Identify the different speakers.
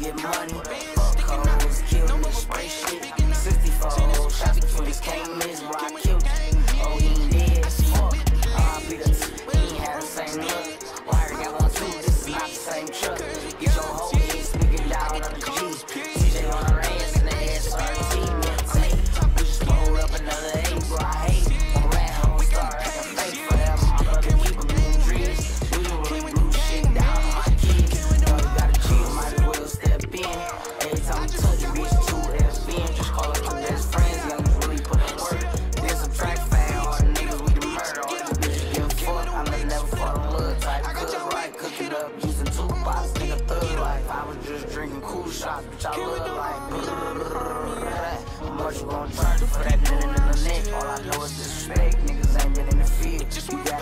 Speaker 1: get money. drinking cool shots, bitch, I look like How much you gon' charge for that in the neck? All I know is disrespect, niggas ain't been in the field.